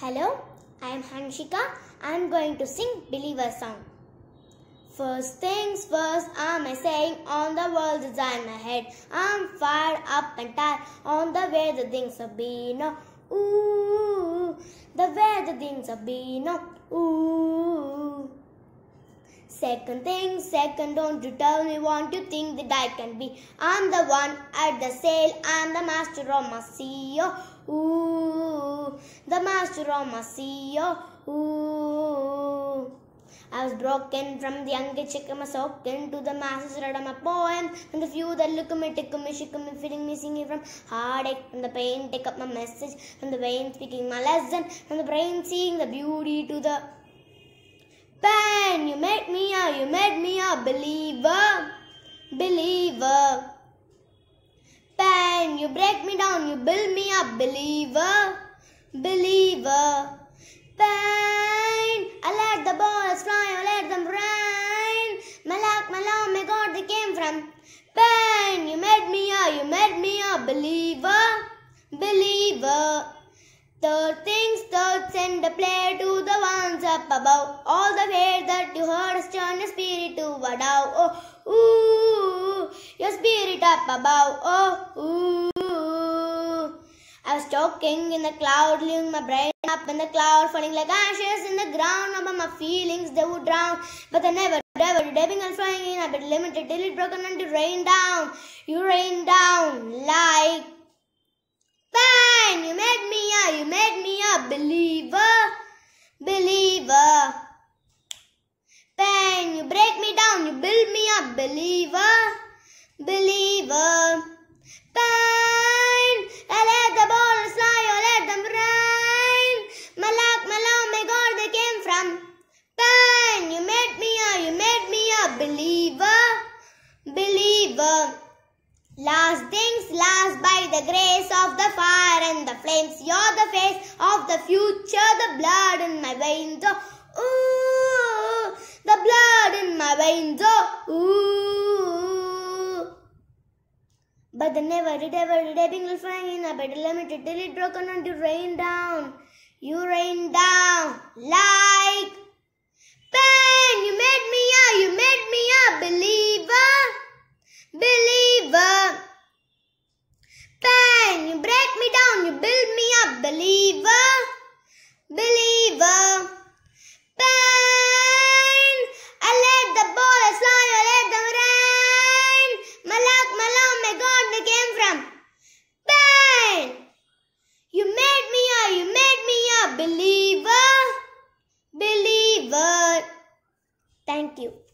Hello, I am Hanshika. I am going to sing Believer song. First things first, I'm a saying on the world design ahead. I'm fired up and tired on the way the things have been. Oh, ooh, the way the things have been. Oh, ooh. Second thing, second, don't you tell me what you think that I can be. I'm the one at the sail, I'm the master of my sea. Oh, ooh, the master of my sea. Oh, ooh. I was broken from the young age, chicken my soaking to the masses, read my poem. And the few that look at me, take me, shake me, feeling me, singing from heartache, And the pain, take up my message, from the vein, speaking my lesson, And the brain, seeing the beauty to the pain. You made me a, you made me a believer, believer. Pain, you break me down, you build me up, believer, believer. Pain, I let the balls fly, I let them rain. Malak, malam, may God, they came from pain. You made me a, you made me a believer, believer. Third things third, send a prayer to the up above. All the way that you heard us turn your spirit to a dove. Oh, ooh, your spirit up above. Oh, ooh. I was talking in the cloud, leaving my brain up in the cloud, falling like ashes in the ground. About my feelings, they would drown. But they never, did ebbing and flying in. I been limited till it broken and it rained down. You rained down like pain. You made me a, you made me a believer, believer. Pain, you break build me up, believer, believer. Pain, I let the balls fly, I let them rain. Malak, malam, may God they came from. Pain, you made me a, you made me a believer, believer. Last things last by the grace of the fire and the flames. You're the face of the future, the blood in my veins. Oh, ooh, the blood in ooh. But the never did ever did ebbing was flying in a better limited till it broken and you rain down. You rain down Thank you.